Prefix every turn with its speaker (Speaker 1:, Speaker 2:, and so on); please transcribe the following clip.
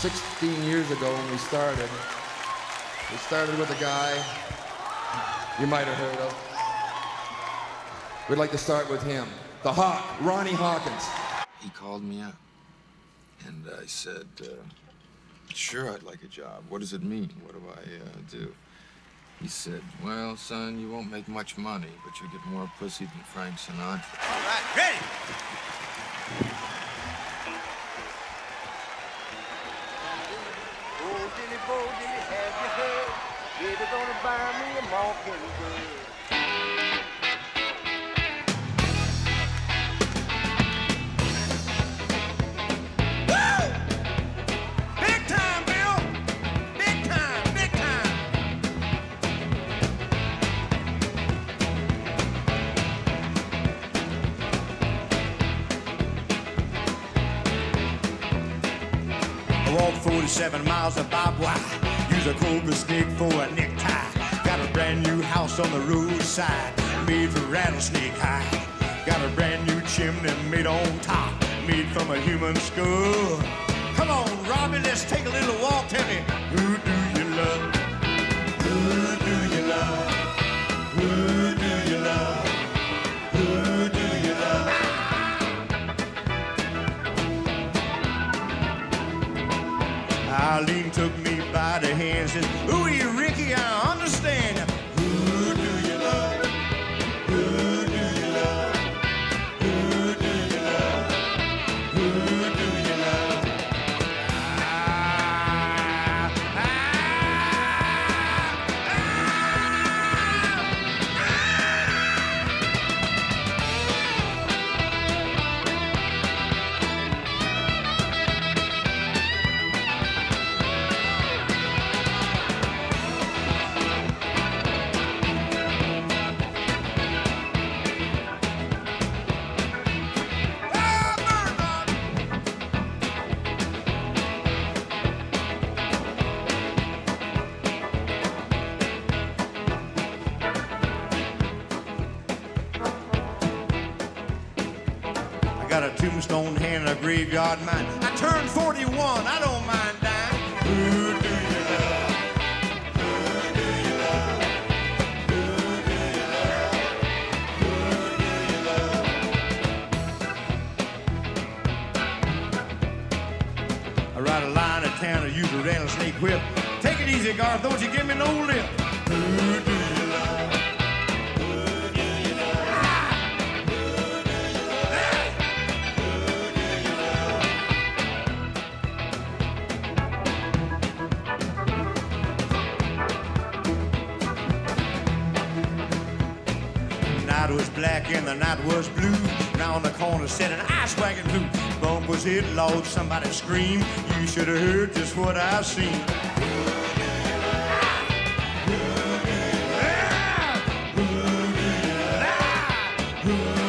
Speaker 1: 16 years ago when we started. We started with a guy you might have heard of. We'd like to start with him, the Hawk, Ronnie Hawkins.
Speaker 2: He called me up, and I said, uh, sure, I'd like a job. What does it mean? What do I uh, do? He said, well, son, you won't make much money, but you'll get more pussy than Frank Sinatra.
Speaker 3: All right, ready?
Speaker 4: Dilly Bo, have you heard? Baby gonna buy me a mockingbird.
Speaker 3: I walked 47 miles of barbed wire. Use a cobra snake for a necktie. Got a brand new house on the roadside, made from rattlesnake hide. Got a brand new chimney made on top, made from a human skull. Come on, Robbie, let's take a little Eileen took me by the hand, says, Ooh, Ricky, got a tombstone hand and a graveyard mind. I turned 41, I don't mind dying. Who do you love? Who do you love? Who do you love? Who do you love? I ride a line of town and use a rattlesnake whip. Take it easy, Garth, don't you give me no lip. night was black and the night was blue. Round the corner sat an ice wagon blue. Bump was hit, loud, somebody screamed. You should have heard just what I seen. Yeah. Yeah.